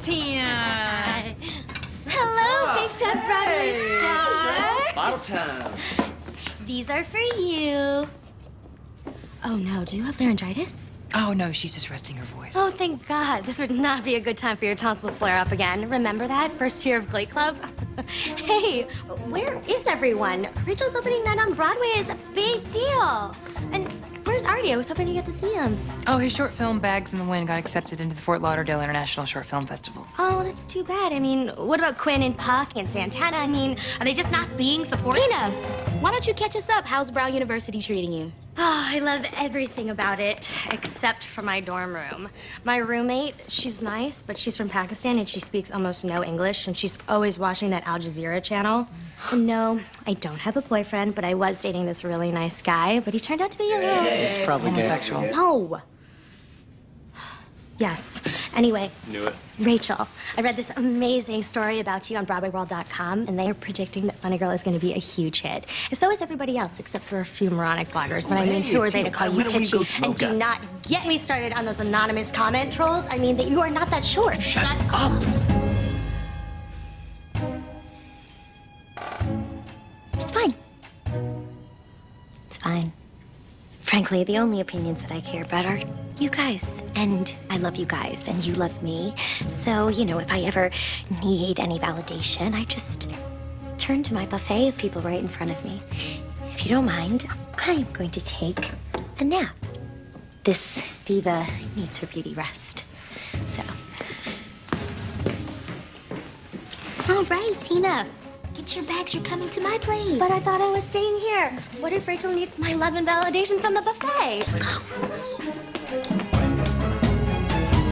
Tina. Hello, ah, Big Fat Broadway star. Bottle time. These are for you. Oh no, do you have laryngitis? Oh no, she's just resting her voice. Oh, thank God. This would not be a good time for your tonsils to flare up again. Remember that? First year of Glee Club? hey, where is everyone? Rachel's opening night on Broadway is a big deal. And where's Artie? I was hoping to get to see him. Oh, his short film Bags in the Wind got accepted into the Fort Lauderdale International Short Film Festival. Oh, that's too bad. I mean, what about Quinn and Puck and Santana? I mean, are they just not being supported? Tina, why don't you catch us up? How's Brown University treating you? Oh, I love everything about it, except for my dorm room. My roommate, she's nice, but she's from Pakistan and she speaks almost no English, and she's always watching that Al Jazeera channel. And no, I don't have a boyfriend, but I was dating this really nice guy, but he turned out to be a little. He's probably Homosexual. No. Yes. Anyway, Knew it. Rachel, I read this amazing story about you on BroadwayWorld.com, and they are predicting that Funny Girl is going to be a huge hit. And so is everybody else, except for a few moronic bloggers. But I mean, who are they to call you pitchy? And do not get me started on those anonymous comment trolls. I mean, that you are not that short. Shut Up. It's fine. It's fine. Frankly, the only opinions that I care about are you guys. And I love you guys, and you love me. So, you know, if I ever need any validation, I just turn to my buffet of people right in front of me. If you don't mind, I'm going to take a nap. This diva needs her beauty rest. So, All right, Tina. Get your bags. You're coming to my place. but I thought I was staying here. What if Rachel needs my love and validation from the buffet? Let's go.